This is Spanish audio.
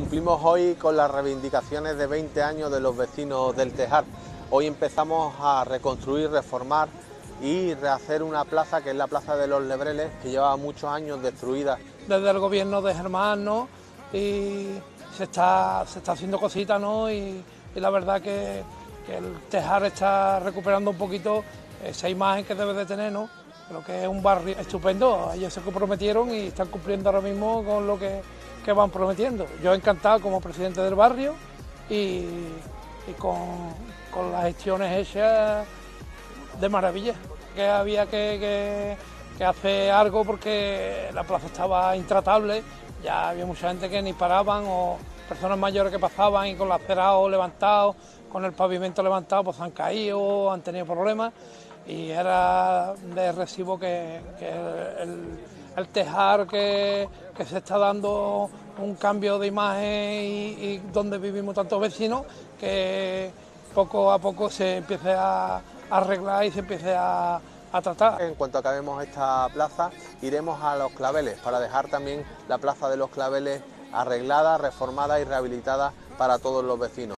cumplimos hoy con las reivindicaciones de 20 años de los vecinos del Tejar. Hoy empezamos a reconstruir, reformar y rehacer una plaza que es la Plaza de los Lebreles, que lleva muchos años destruida. Desde el gobierno de Germán, ¿no? Y se está, se está haciendo cositas, ¿no? Y, la verdad que, que, el Tejar está recuperando un poquito esa imagen que debe de tener, ¿no? Creo que es un barrio estupendo. Ellos se comprometieron y están cumpliendo ahora mismo con lo que, que van prometiendo. Yo encantado como presidente del barrio y, y con, con, las gestiones hechas de maravilla. Que había que, que, que, hacer algo porque la plaza estaba intratable, ya había mucha gente que ni paraban o personas mayores que pasaban y con los acerados levantados, con el pavimento levantado, pues han caído, han tenido problemas. Y era de recibo que, el, el, tejar que, se está dando un cambio de imagen y, donde vivimos tantos vecinos que poco a poco se empiece a arreglar y se empiece a, En cuanto acabemos esta plaza, iremos a los claveles para dejar también la plaza de los claveles arreglada, reformada y rehabilitada para todos los vecinos.